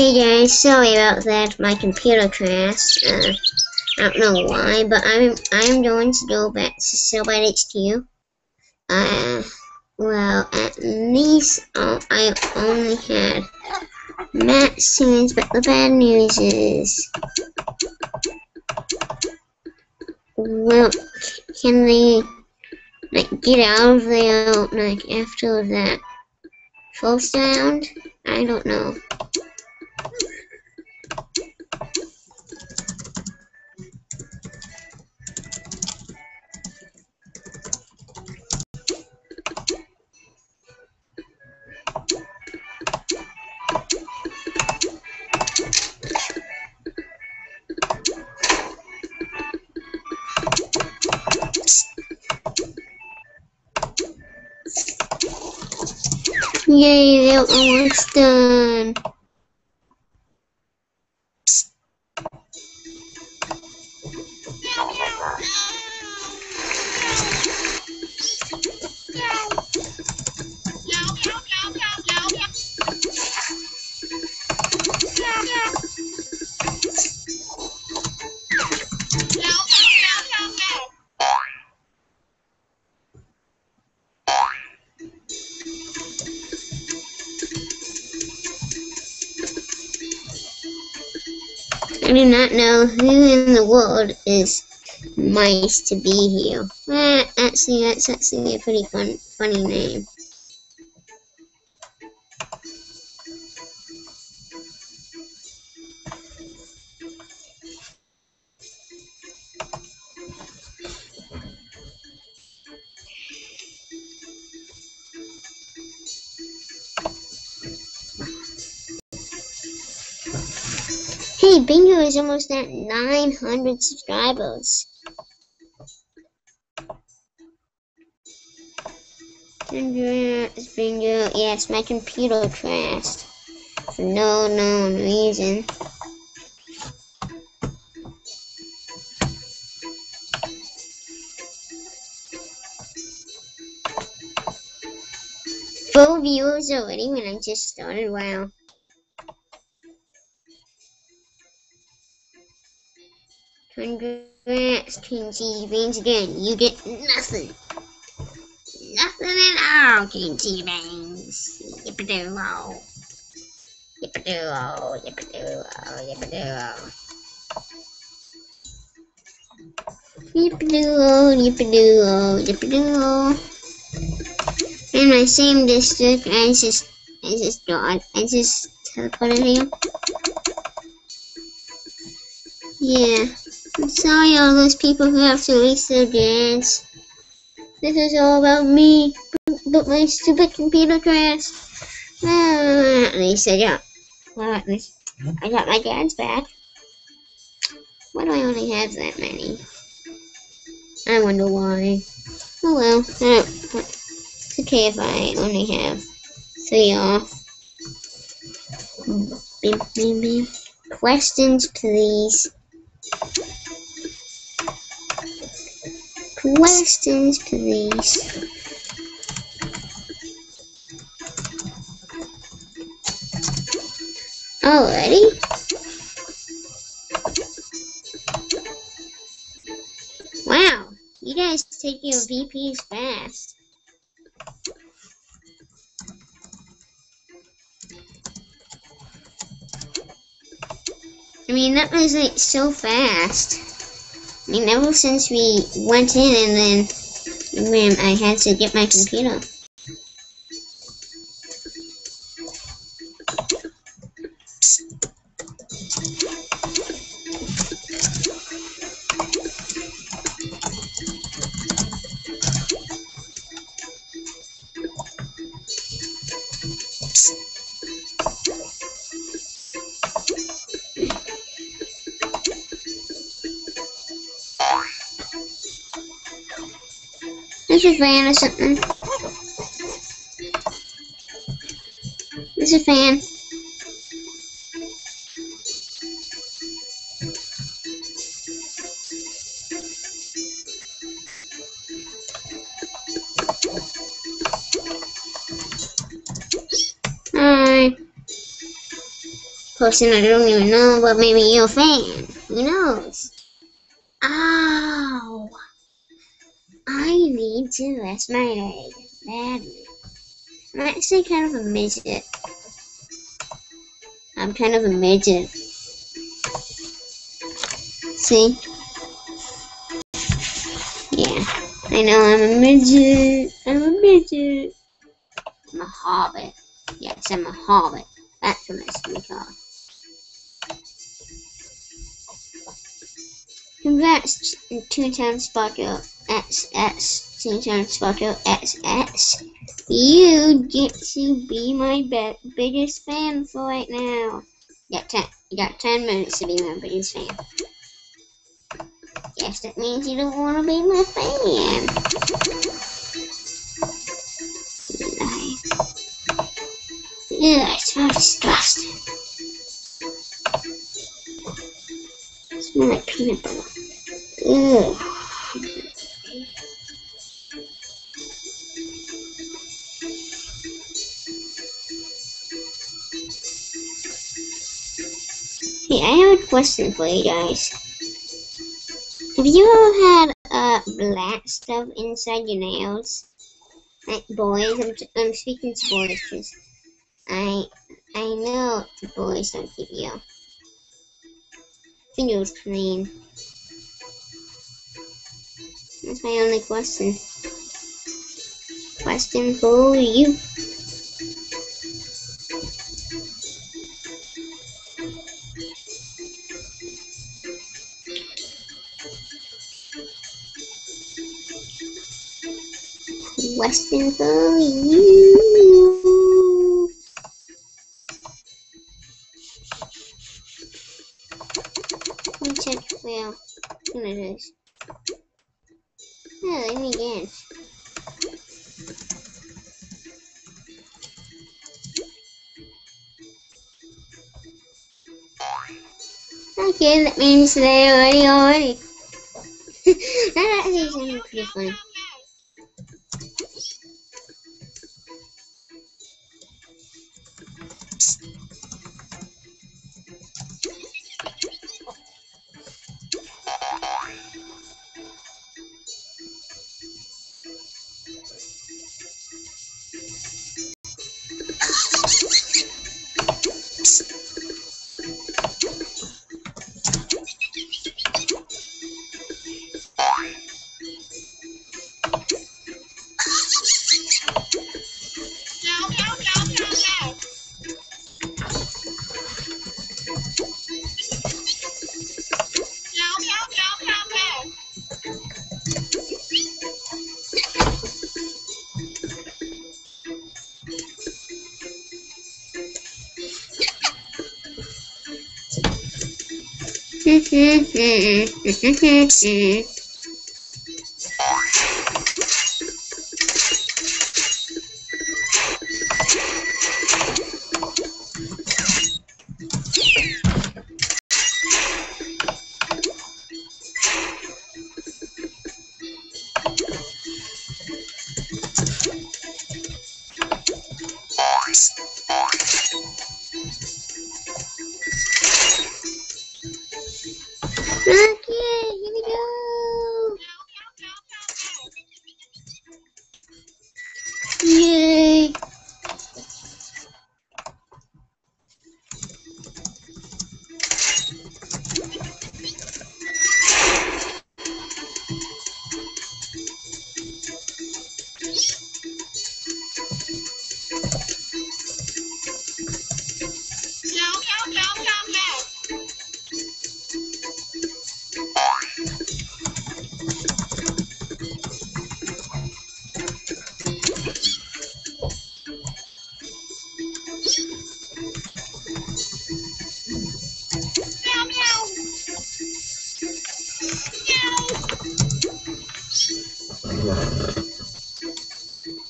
Hey guys, sorry about that. My computer crashed. Uh, I don't know why, but I'm I'm going to go back to Silver HQ. Uh, well, at least oh, I only had Matt Simmons, but the bad news is, well, can they like get out of there like after that false sound? I don't know. Yay, they're almost done. Know who in the world is nice to be here. Eh, actually, that's actually a pretty fun, funny name. Hey, Bingo is almost at 900 subscribers. Bingo. Yes, my computer crashed. For no known reason. Four viewers already when I just started, wow. Congrats, King T Beans again. You get nothing. Nothing at all, King T Beans. Yippee-doo-oh. Yippee-doo-oh, yippee-doo-oh, yippee-doo-oh. Yippee-doo-oh, yippee-doo-oh, yippee-doo-oh. In my same district, I just, I just I just teleported here. Yeah. I'm sorry all those people who have to waste their gas. This is all about me, but my stupid computer crashed. Uh, at least I got, well, at least I got my dad's back. Why do I only have that many? I wonder why. Oh well, it's okay if I only have three off. Beep, beep, beep. Questions, please. Questions, please. Already? Wow, you guys take your VPs fast. I mean, that was like so fast. I mean, ever since we went in and then when I had to get my computer. Fan or something. There's a fan. Hi. person I don't even know, but maybe you're a fan. Who knows? Ow! I my leg badly. I'm actually kind of a midget. I'm kind of a midget. See? Yeah, I know I'm a midget. I'm a midget. I'm a hobbit. Yes, I'm a hobbit. That's what to be called. Congrats, two times Sparkle XX, two times Sparkle XX. You get to be my be biggest fan for right now. You got ten. You got ten minutes to be my biggest fan. Yes, that means you don't want to be my fan. Ugh, it smells disgusting. It smells like peanut butter. Ugh. I have a question for you guys. Have you ever had uh, black stuff inside your nails? Like boys, I'm, I'm speaking to boys because I I know the boys don't give you. Was clean. That's my only question. Question for you. Question for you. Let me check where it is. Yeah, let me again. Okay, that means they already already. that actually sounds pretty funny. Okay,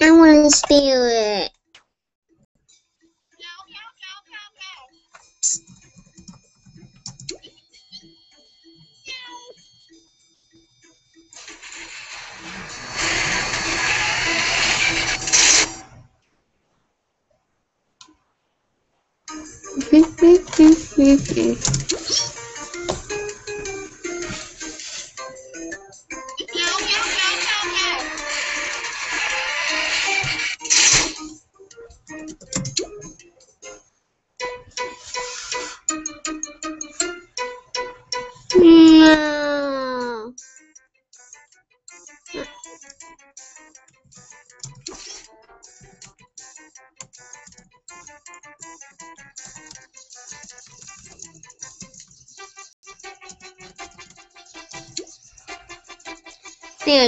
I want to steal it.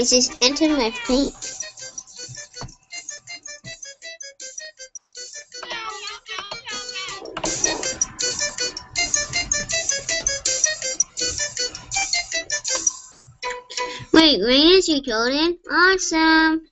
There, just entered my feet. Wait, Rain is your Jordan? Awesome.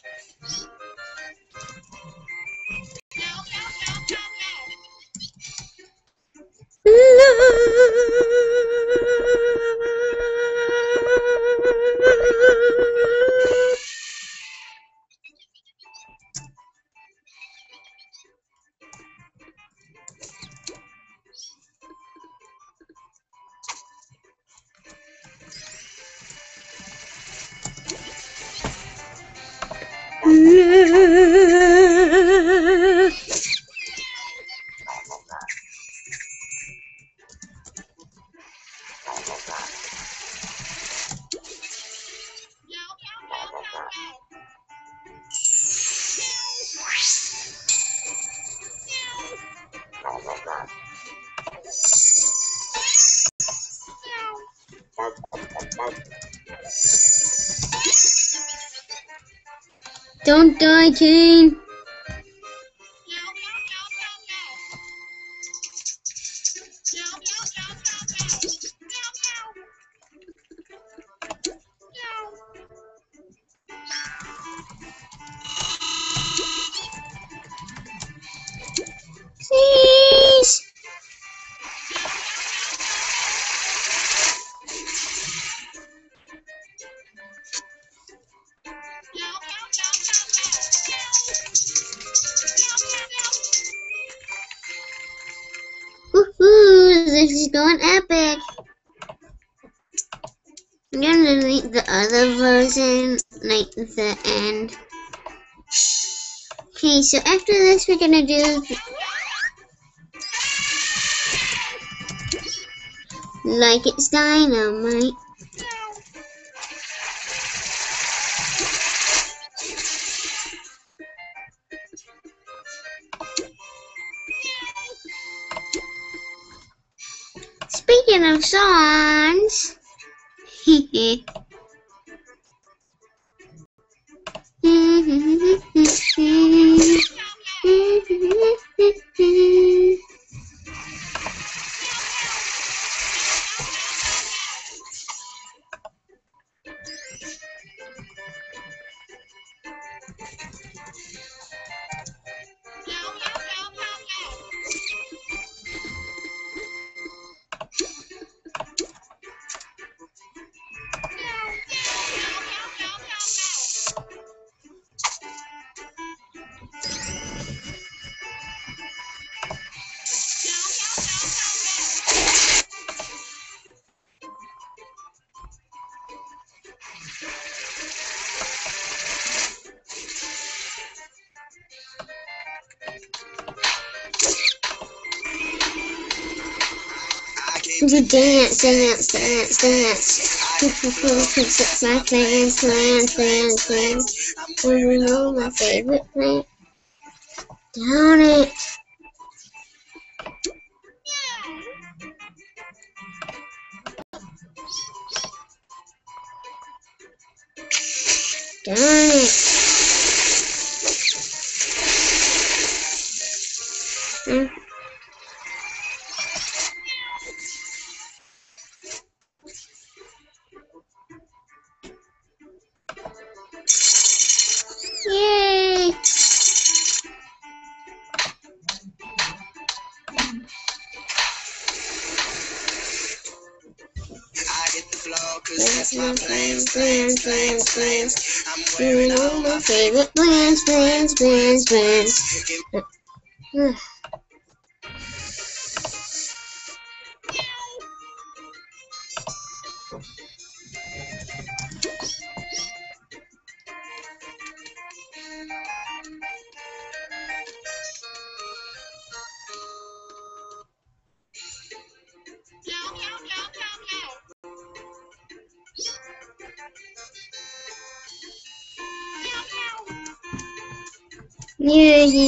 love. Don't die, Kane. This is going epic. I'm gonna delete the other version, like the end. Okay, so after this, we're gonna do like it's dynamite. Songs, Dance, dance, dance, my plans, plans, plans, plans. You know my favorite plant. Down favorite plans, plans, plans, plans.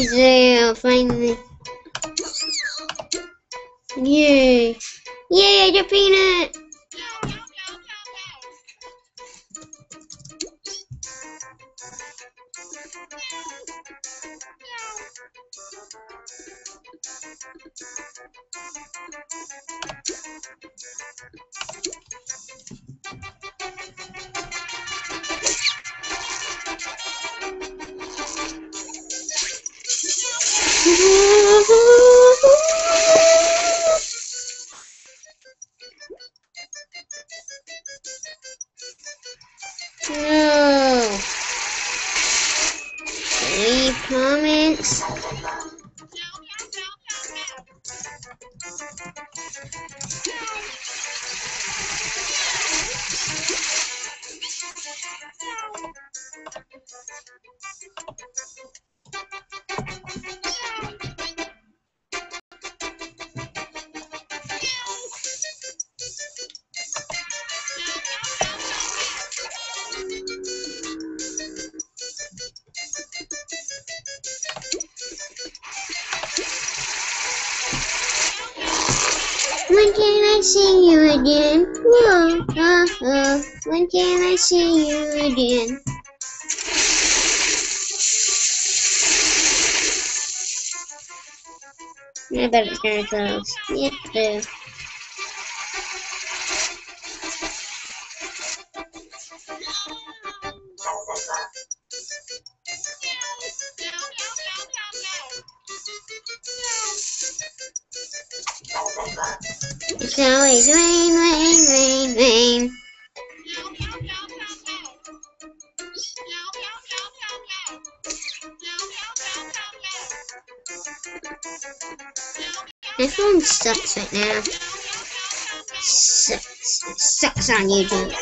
There, finally. When When can I see you again? I better turn close. Yep, there. It's sucks right now. Sucks. Sucks on YouTube.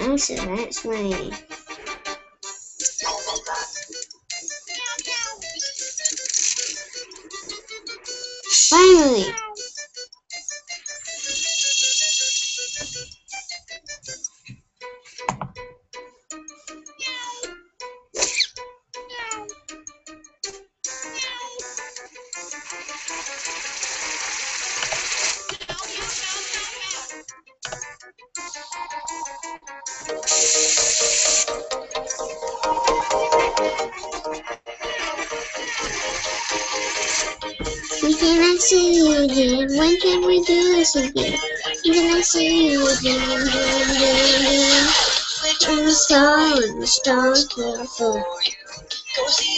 Also, that's why. When can I see you again? When can we do this again? When can I see you again? again, again? I'm a star, I'm a star, beautiful.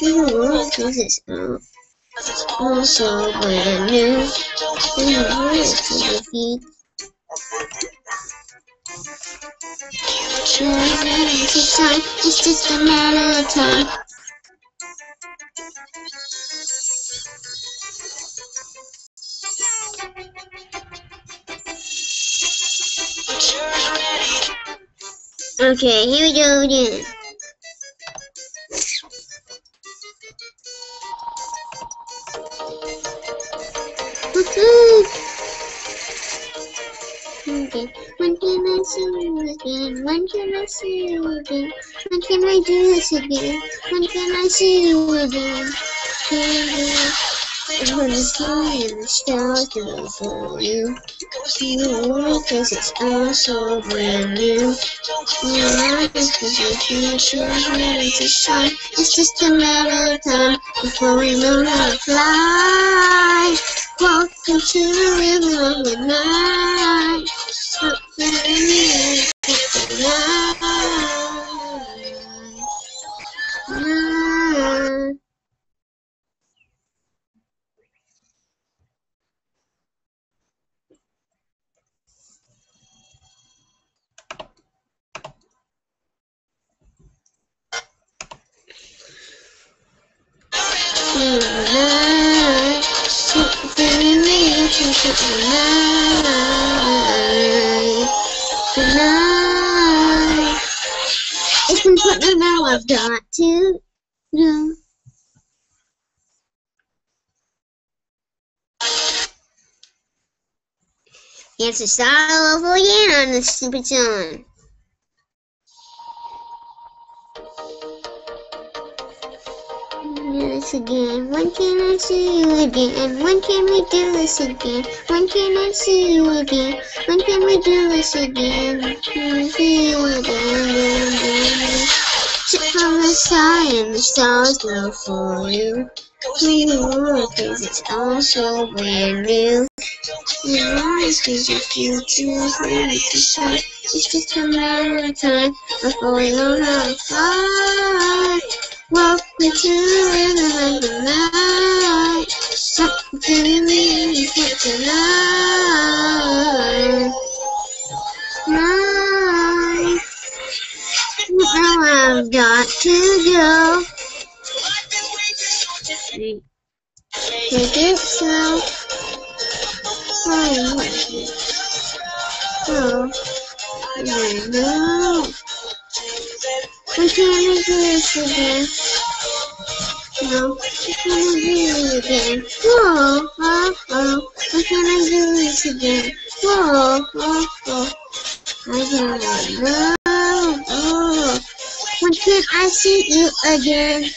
Ooh, this is oh, oh so brand new. It's to the feet. It's just time, it's just a matter of time. Okay, here we go again. Okay. What can I do again? What can I do again? What can I do again? What can I do again? Can I again? The sky and the go for you, you cause it's all so brand new. Your life is the future, ready to shine. It's just a matter of time before we learn how to fly. Welcome to the rhythm of the night. In the air, the night. It's important now I've got to know. It's a over again on this stupid song. This again. When can I see you again? When can we do this again? When can I see you again? When can we do this again? Can we see you again? Sit from the sky and the stars glow for you. We know cause it's all so brand new. Your eyes cause your future's ready to shine. It's just a matter of time before we learn how to fly. Welcome to the night. Something in the air can't. Night. Now I've got to go. Take it slow. Oh, oh, can't do this again. No, it again. Oh, oh, do this again. Whoa, oh, oh, I can't no, oh. When can I see you again?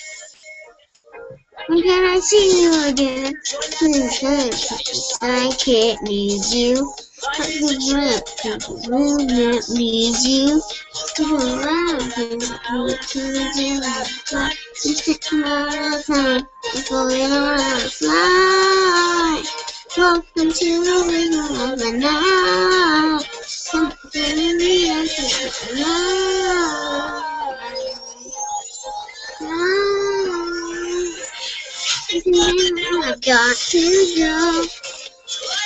When can I see you again? Please, I can't need you. But the the room that needs you. To the round and to the zero. It's just a matter of time before we learn how to fly. Welcome to the rhythm of the night. Something in the air the night. I've got to go.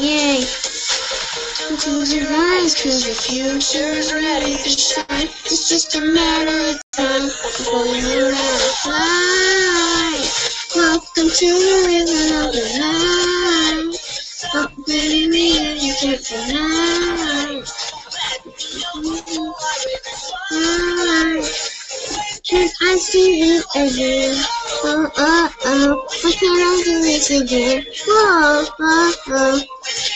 Yay! Close your eyes, cause the future's ready to shine. It's just a matter of time before you learn to fly. Welcome to the rhythm of the night. In the air you can't deny. Can I see you again? Oh, oh, oh. Why can't I do this again? Whoa, oh, oh.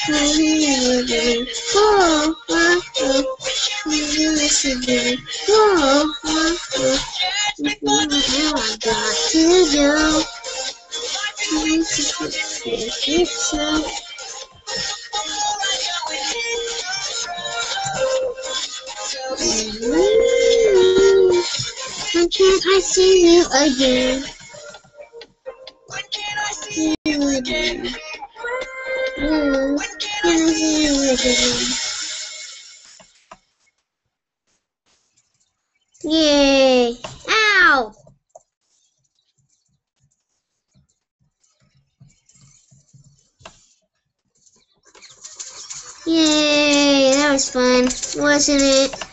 Can I do it again? Whoa, oh, oh. Can I do this again? Whoa, oh, oh. oh. Now I got to go. It's so when can I see you again? When can I see you again? When can I see you again? Yay! Ow! Yay, that was fun, wasn't it?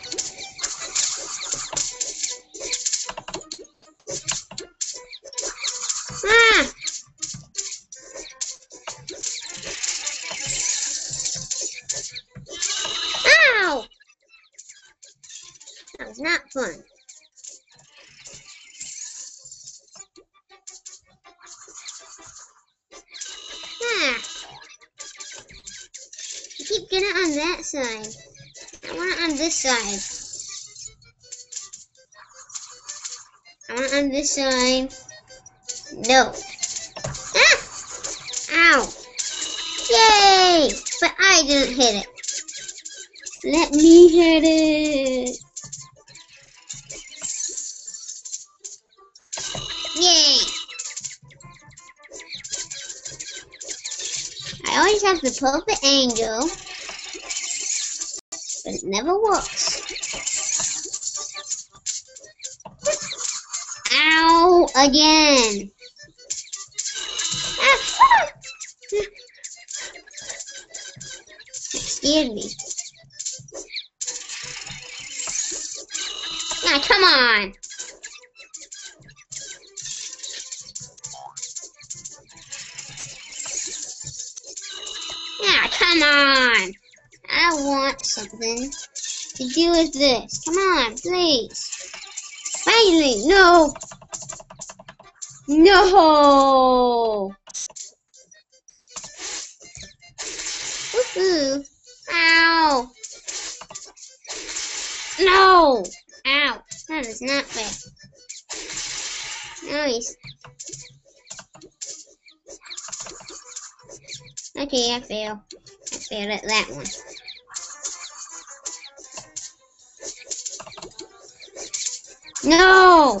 Side. No. Ah! Ow! Yay! But I didn't hit it. Let me hit it. Yay! I always have to pull up the perfect angle, but it never works. Again! Ah, ah. Scared me. Now, come on! Now, come on! I want something to do with this. Come on, please. Finally, no! No! Ow! No! Ow! That is not fair. Nice. Okay, I fail. I failed at that one. No!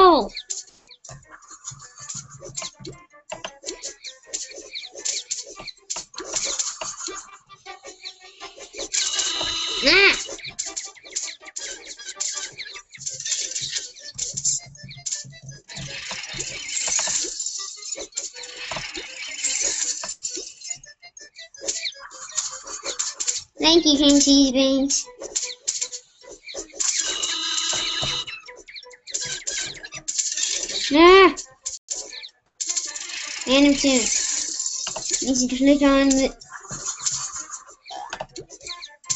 Silbent. Ne? Benim için. Hiçbirini kendi...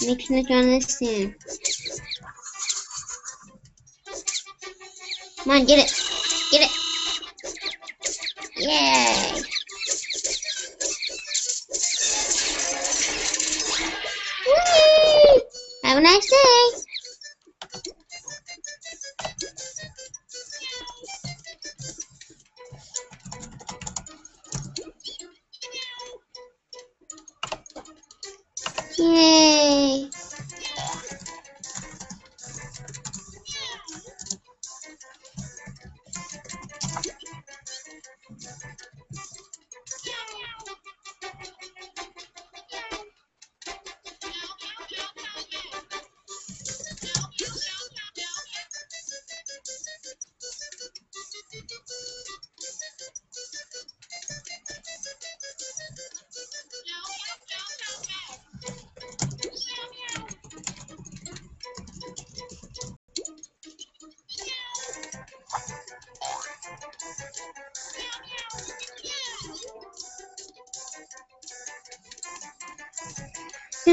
Hiçbirini kendisi. Lan geri. Yay!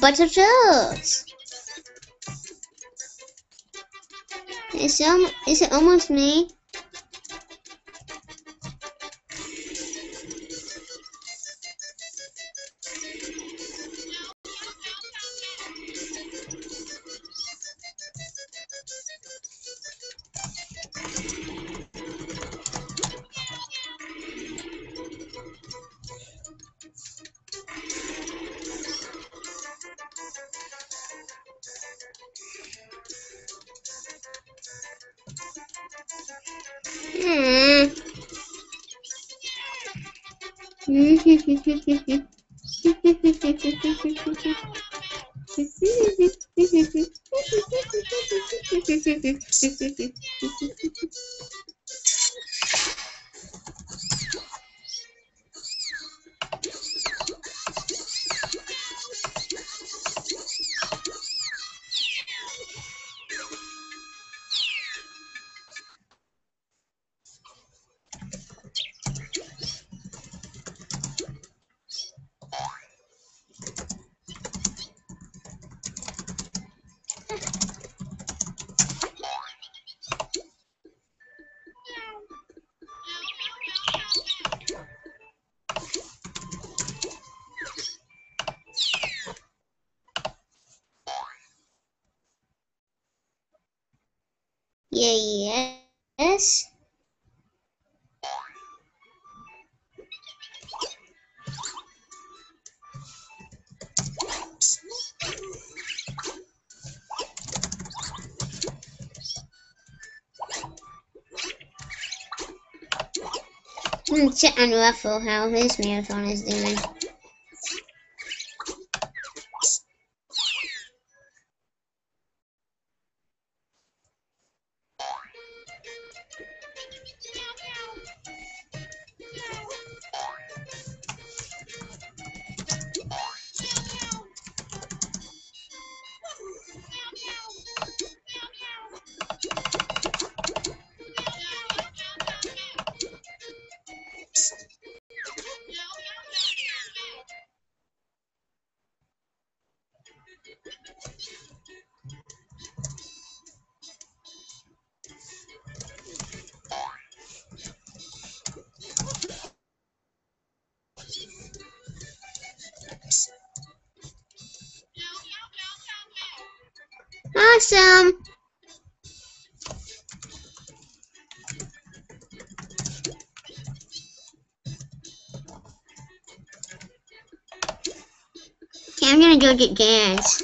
butter toast. Is it, is it almost me? Hmm. And Ruffle how his marathon is doing. Okay, I'm gonna go get gas.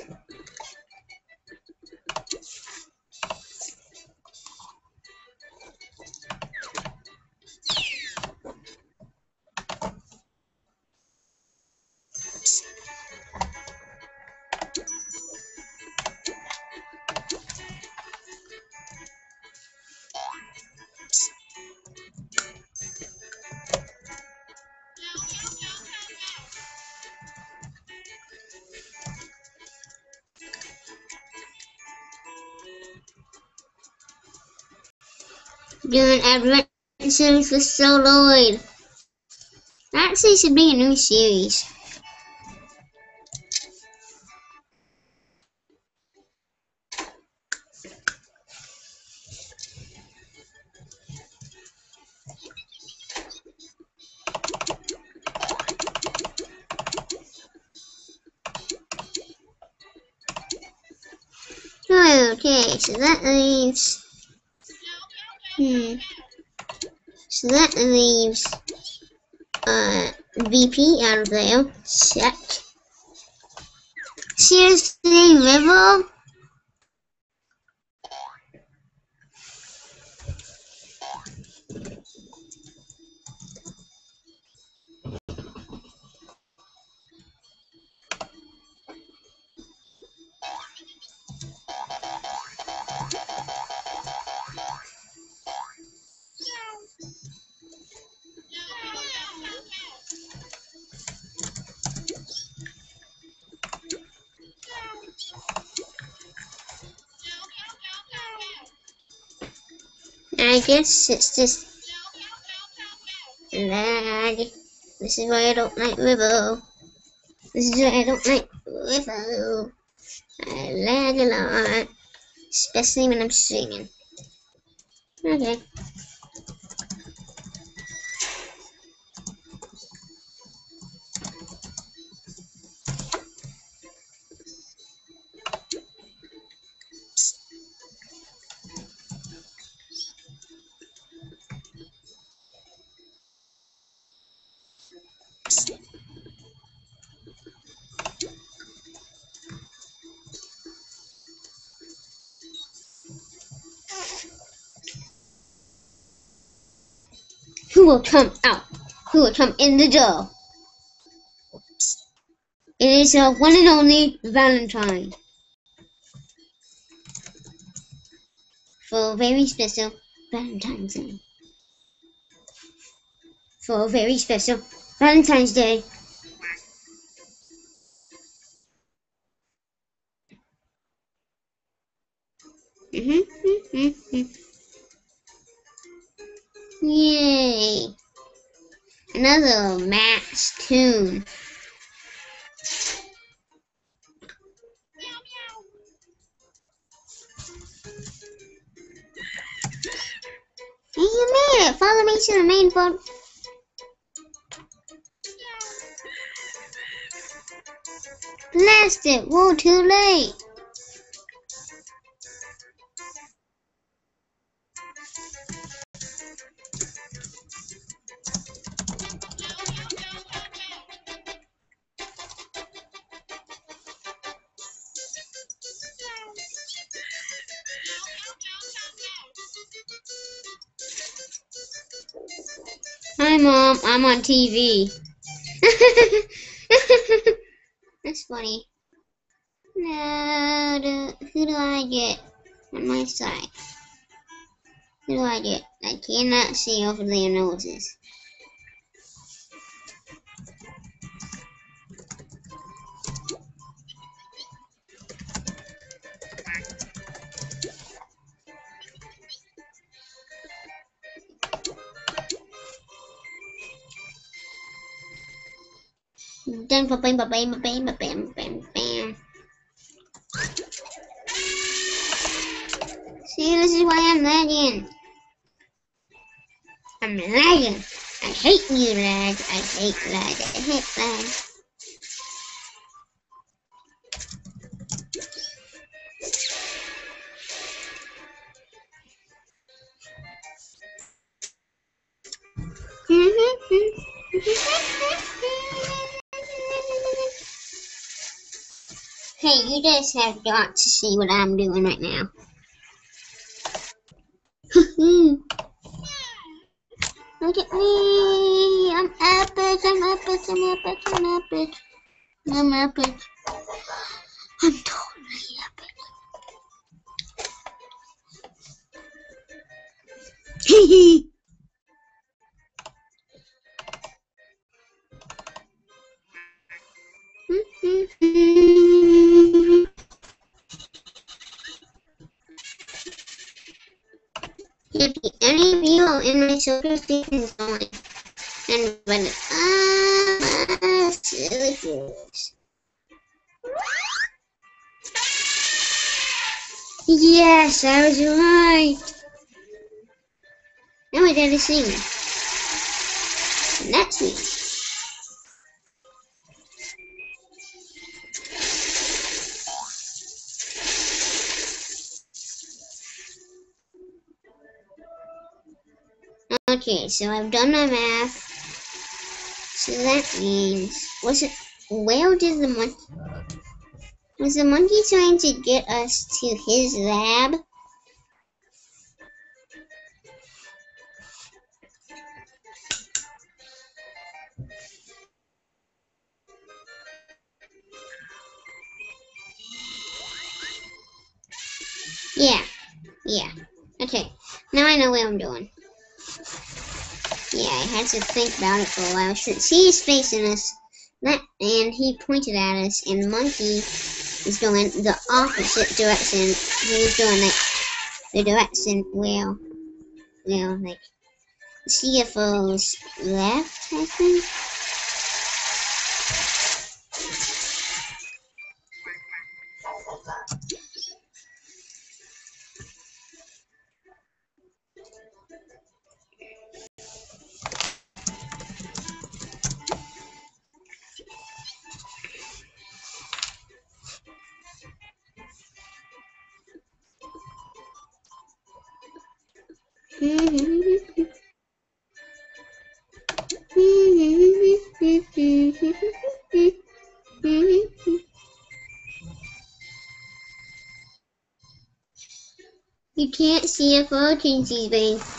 Doing adventures with Soloid. That actually should be a new series. Of there. I guess it's just lag. This is why I don't like River. This is why I don't like UFO. I lag a lot, especially when I'm singing. Okay. Will come out? Who will come in the door? It is a one and only Valentine. For a very special Valentine's Day. For a very special Valentine's Day. It! Follow me to the main boat. Blast it! Whoa, too late! On TV. That's funny. No, do, who do I get on my side? Who do I get? I cannot see over their noses. Dun ba bam ba bam ba bam ba bam bam bam. See, this is why I'm lagging. I'm lagging. I hate you, lag. I hate lag. I hate lag. Guys have got to see what I'm doing right now. Look at me! I'm epic, I'm epic, I'm epic, I'm epic. I'm epic. I'm totally epic. Hee hee! You are in my social and when ah silly goose. Yes, I was right. Now we gotta sing. And that's me. Okay, so I've done my math. So that means was it where did the monkey was the monkey trying to get us to his lab? Yeah, yeah. Okay, now I know what I'm doing. Had to think about it for a while since he's facing us. And he pointed at us, and monkey is going the opposite direction. He's going like the direction well, well, like CFO's left, I think. You can't see a fortune TV. Yes.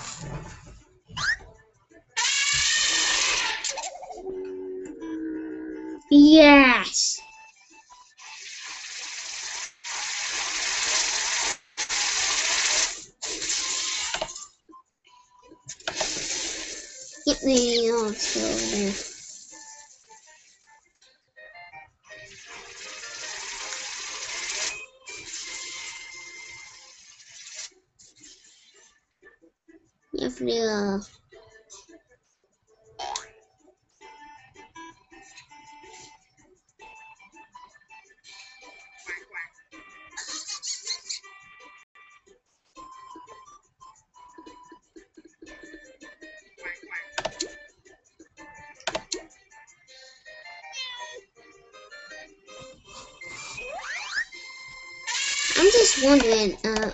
Wondering, uh,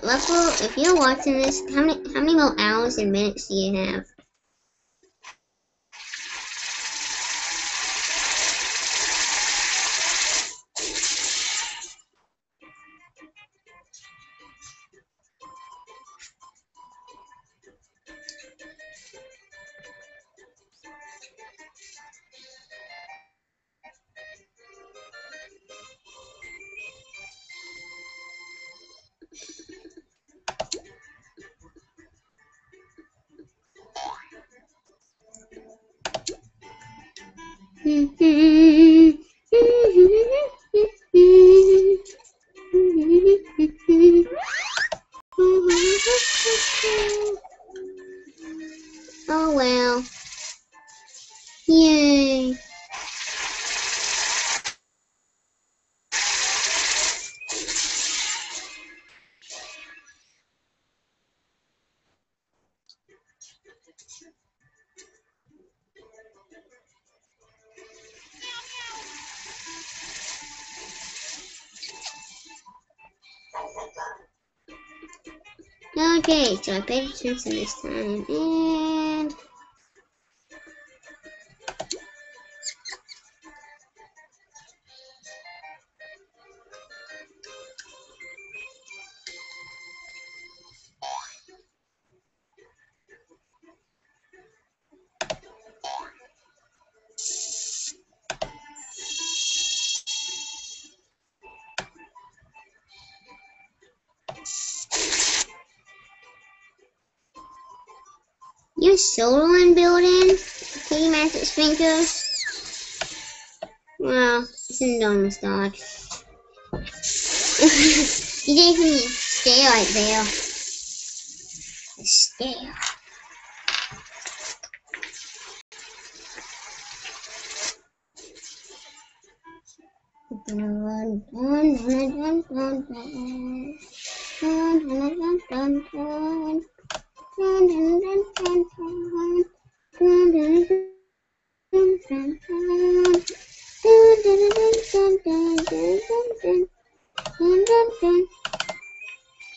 if you're watching this, how many how many more hours and minutes do you have? Oh so I paid attention this time, and one building, Kitty Magic Sprinkles. Well, it's in Donald's dog. you didn't even stay right there. Stay.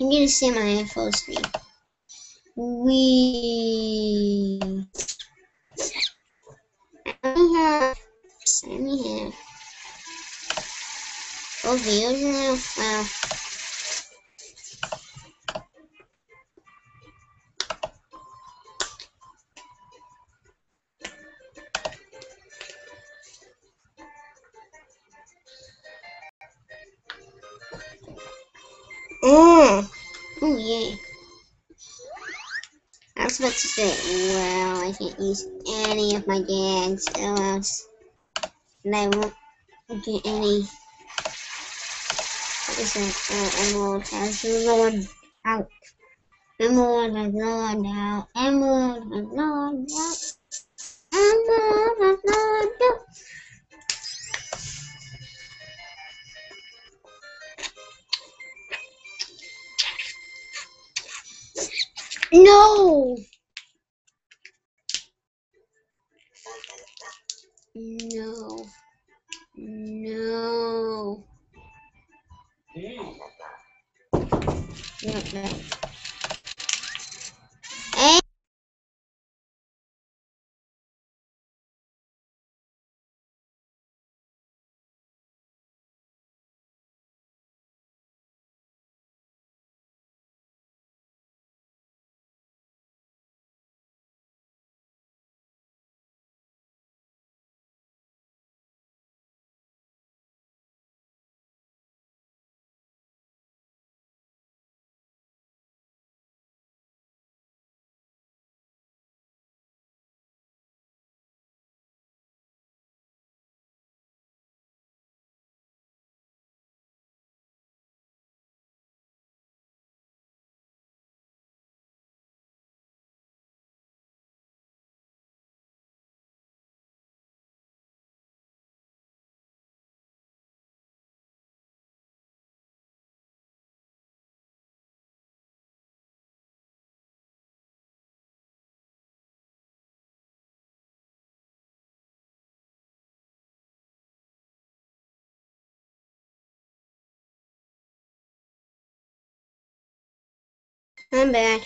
I'm gonna see my full screen. We I have only have four videos now. Wow. Say, well, I can't use any of my or else and I won't get any. What is it? Uh, Emerald has lowered out. Emerald has lowered out. Emerald has lowered out. Emerald has lowered out. No! No. No. Yeah, yeah. I'm back.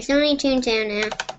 Okay, somebody tunes down now.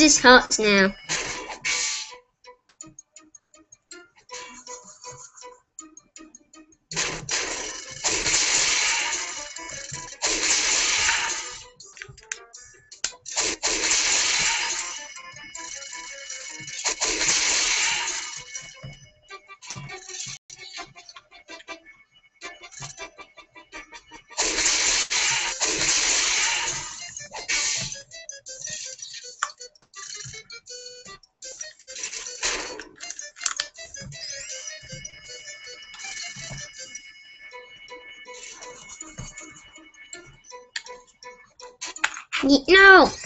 It's hot now. No!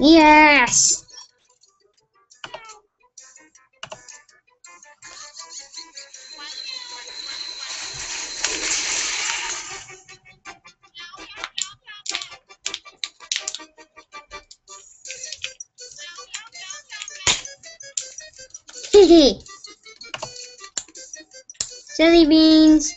Yes! Jelly beans.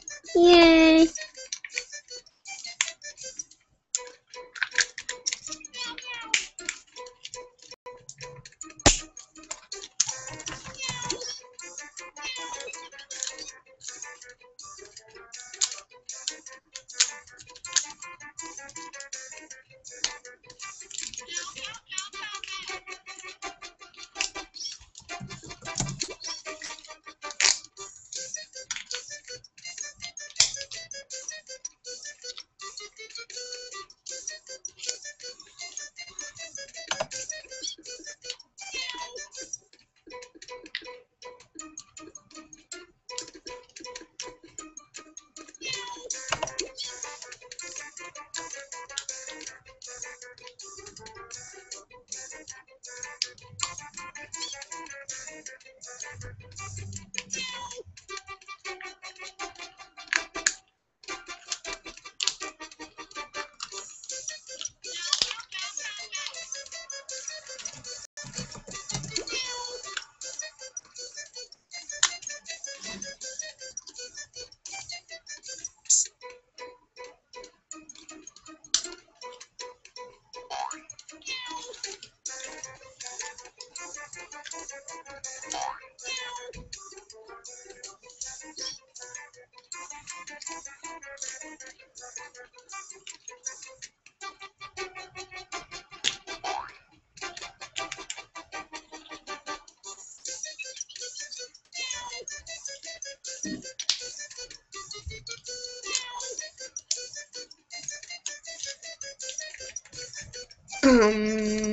Um...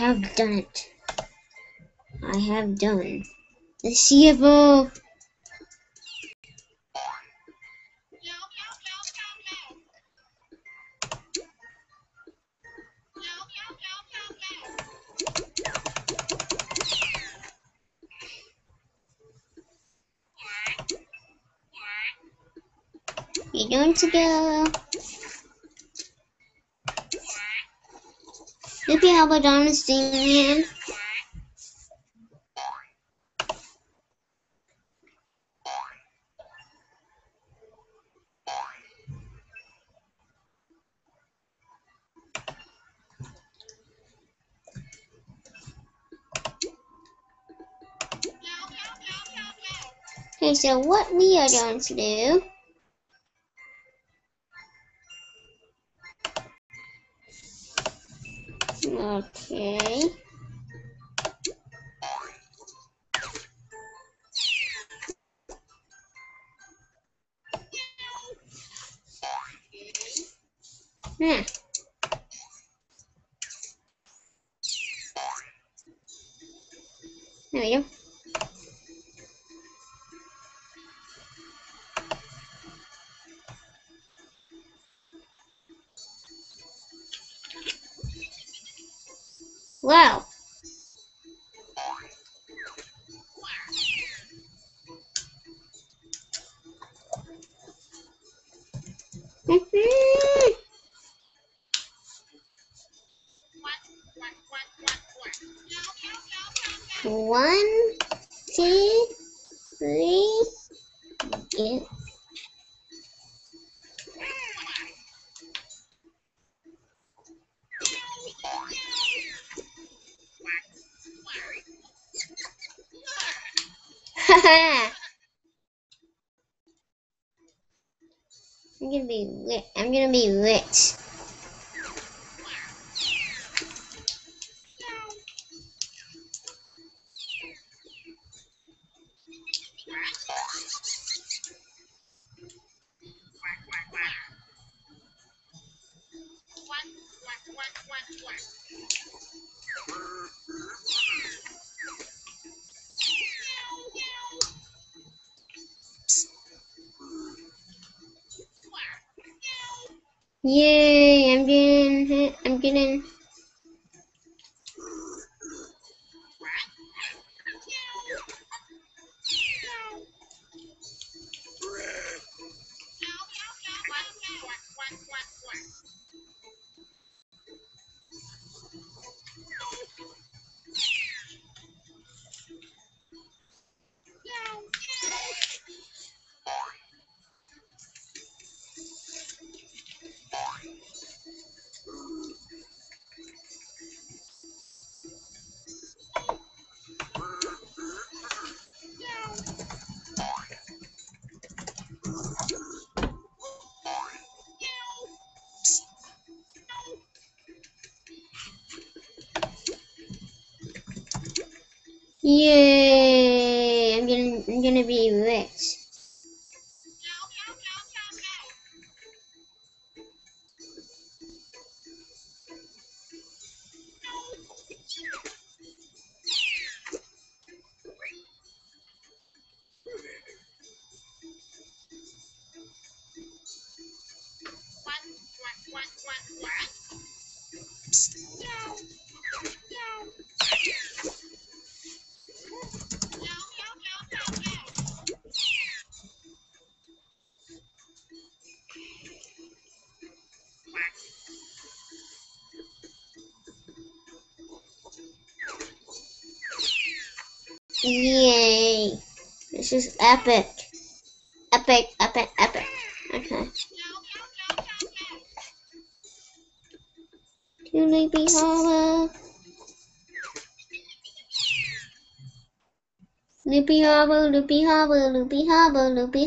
have done it. I have done the CFO. You're going to go. How Madonna's. Okay, so what we are going to do Okay. I'm gonna be rich. I'm gonna be rich. Gonna. Gonna be This is epic. Epic, epic, epic. Okay. To Sleepy Hollow. Loopy Hollow, Loopy Hollow, Loopy Hollow, Loopy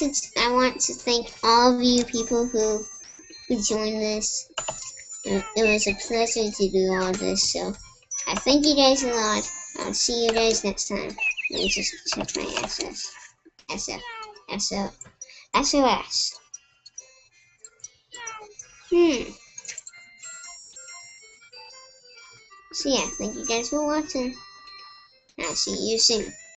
to I want to thank all of you people who who joined this. It, was a pleasure to do all this. So I thank you guys a lot. I'll see you guys next time. Let me just check my SS. SF. SF. SOS. Hmm. So yeah, thank you guys for watching. I'll see you soon.